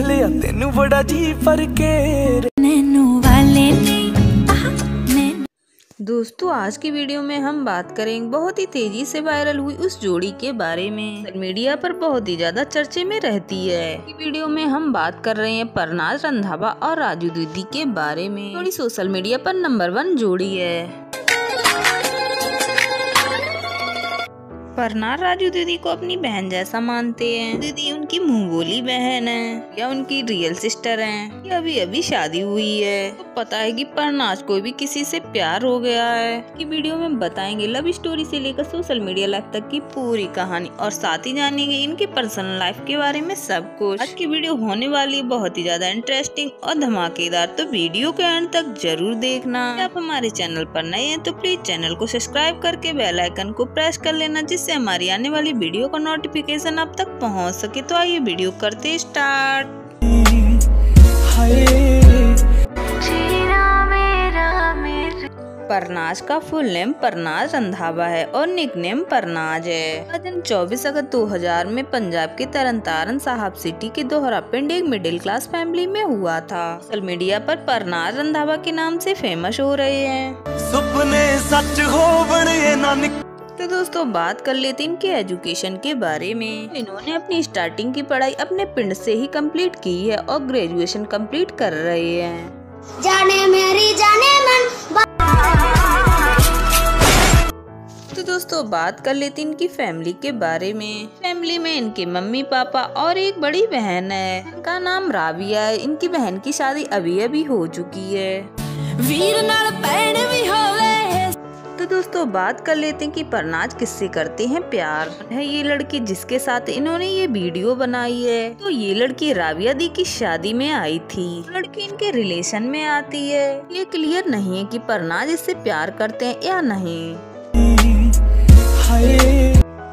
ਲਿਆ ਤੈਨੂੰ ਬੜਾ ਜੀ ਫਰਕੇ नैनो वाले ने आहा, नैनो दोस्तों आज की वीडियो में हम बात करेंगे बहुत ही तेजी से वायरल हुई उस जोड़ी के बारे में सोशल मीडिया पर बहुत ही ज्यादा चर्चे में रहती है इस वीडियो में हम बात कर रहे हैं परनाज रंधावा और राजू दीदी के बारे में जोड़ी सोशल मीडिया पर नंबर वन जोड़ी है परनार राजू दीदी को अपनी बहन जैसा मानते हैं। दीदी उनकी मुँह बोली बहन है, या उनकी रियल सिस्टर है, या अभी अभी शादी हुई है। तो पता है कि परनाज को भी किसी से प्यार हो गया है। कि वीडियो में बताएँगे लव स्टोरी से लेकर सोशल मीडिया लाइफ तक की पूरी कहानी, और साथ ही जानेंगे इनके पर्सनल लाइफ के बारे में सब कुछ। आज की वीडियो होने वाली बहुत ही ज़्यादा इंटरेस्टिंग और धमाकेदार तो वीडियो के अंत तक ज़रूर देखना। आप हमारे चैनल पर नए हैं तो प्लीज़ चैनल को सब्सक्राइब करके बेल आइकन को प्रेस कर लेना, जिससे से हमारी आने वाली वीडियो का नोटिफिकेशन आप तक पहुँच सके। तो आइए वीडियो करते स्टार्ट परनाज का फुल नेम परनाज रंधावा है और निक नेम परनाज है। दिन 24 अगस्त 2000 में पंजाब के तरन तारण साहब सिटी के दोहरा पिंड एक मिडिल क्लास फैमिली में हुआ था। सोशल मीडिया पर परनाज रंधावा के नाम से फ़ेमस हो रहे हैं। सपने सच हो बने तो दोस्तों बात कर लेते हैं इनके एजुकेशन के बारे में। इन्होंने अपनी स्टार्टिंग की पढ़ाई अपने पिंड से ही कंप्लीट की है और ग्रेजुएशन कंप्लीट कर रहे हैं। जाने मेरी जाने मन तो दोस्तों बात कर लेते हैं इनकी फैमिली के बारे में। फैमिली में इनके मम्मी पापा और एक बड़ी बहन है। इनका नाम राविया है। इनकी बहन की शादी अभी अभी हो चुकी है। वीर नाल भैन भी होवे दोस्तों, बात कर लेते हैं कि परनाज किससे करते हैं प्यार। है ये लड़की जिसके साथ इन्होंने ये वीडियो बनाई है। तो ये लड़की राविया दी की शादी में आई थी। लड़की इनके रिलेशन में आती है। ये क्लियर नहीं है कि परनाज इससे प्यार करते हैं या नहीं।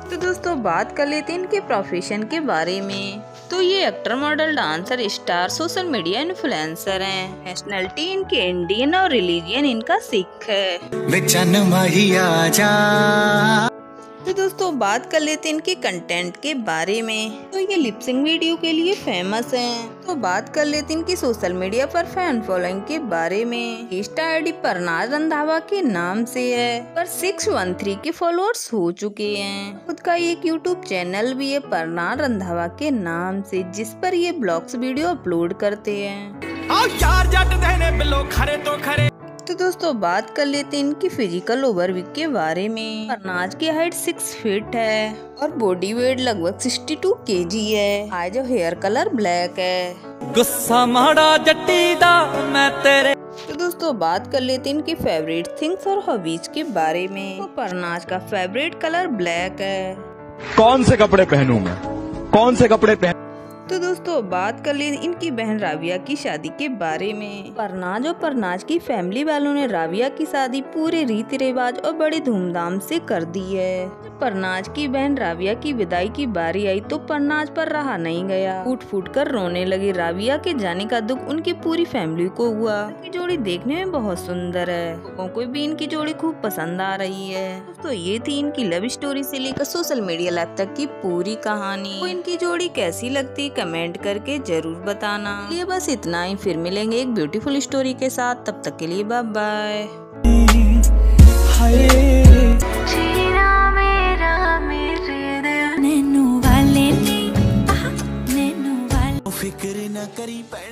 तो दोस्तों, बात कर लेते हैं इनके प्रोफेशन के बारे में। तो ये actor model dancer star social media influencer हैं। नेशनलिटी इनके इंडियन और रिलीजियन इनका सिख है। दोस्तों, बात कर लेते हैं इनके कंटेंट के बारे में। तो ये लिपसिंग वीडियो के लिए फ़ेमस हैं। तो बात कर लेते हैं इनकी सोशल मीडिया पर फ़ैन फॉलोइंग के बारे में। इंस्टा आईडी परनाज रंधावा के नाम से है, पर 613 के फॉलोअर्स हो चुके हैं। खुद का एक यूट्यूब चैनल भी है, परनाज रंधावा के नाम से, जिस पर ये ब्लॉग्स वीडियो अपलोड करते हैं। तो दोस्तों बात कर लेते हैं इनकी फ़िज़िकल ओवरव्यू के बारे में। अनाज की हाइट सिक्स फीट है और बॉडी वेट लगभग 62 केजी है। आज हेयर कलर ब्लैक है। गुस्सा मारा जट्टी दा मैं तेरे तो दोस्तों बात कर लेते हैं इनकी फेवरेट थिंग्स और हॉबीज के बारे में। तो परनाज का फेवरेट कलर ब्लैक है। कौन से कपड़े पहनूँगा कौन से कपड़े पहन तो दोस्तों, बात कर ली इनकी बहन राविया की शादी के बारे में। परनाज और परनाज की फैमिली वालों ने राविया की शादी पूरे रीति रिवाज और बड़े धूमधाम से कर दी है। परनाज की बहन राविया की विदाई की बारी आई तो परनाज पर रहा नहीं गया। फूट फूट कर रोने लगी राविया के जाने का दुख उनकी पूरी फैमिली को हुआ। इनकी जोड़ी देखने में बहुत सुंदर है। लोगों को भी इनकी जोड़ी खूब पसंद आ रही है। तो ये थी इनकी लव स्टोरी से लेकर सोशल मीडिया लाइफ तक की पूरी कहानी। तो इनकी जोड़ी कैसी लगती कमेंट करके ज़रूर बताना। ये बस इतना ही। फिर मिलेंगे एक ब्यूटीफुल स्टोरी के साथ। तब तक के लिए बाय बाय नैनो वाले